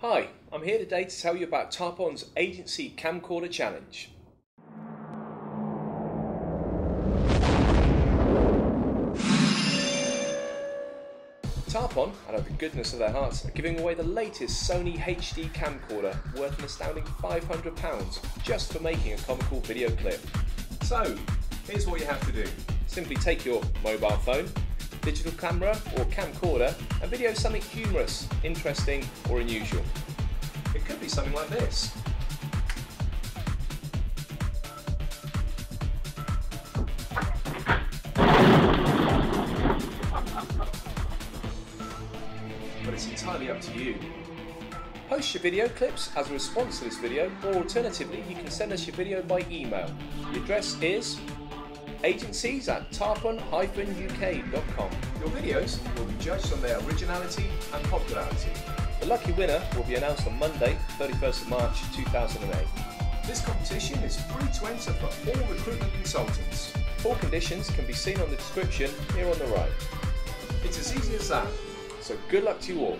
Hi, I'm here today to tell you about Tarpon's Agency Camcorder Challenge. Tarpon, out of the goodness of their hearts, are giving away the latest Sony HD camcorder worth an astounding £500 just for making a comical video clip. So, here's what you have to do. Simply take your mobile phone, digital camera or camcorder and video something humorous, interesting or unusual. It could be something like this. But it's entirely up to you. Post your video clips as a response to this video, or alternatively, you can send us your video by email. The address is agencies at tarpon-uk.com. Your videos will be judged on their originality and popularity. The lucky winner will be announced on Monday, 31st of March 2008. This competition is free to enter for all recruitment consultants. All conditions can be seen on the description here on the right. It's as easy as that. So good luck to you all.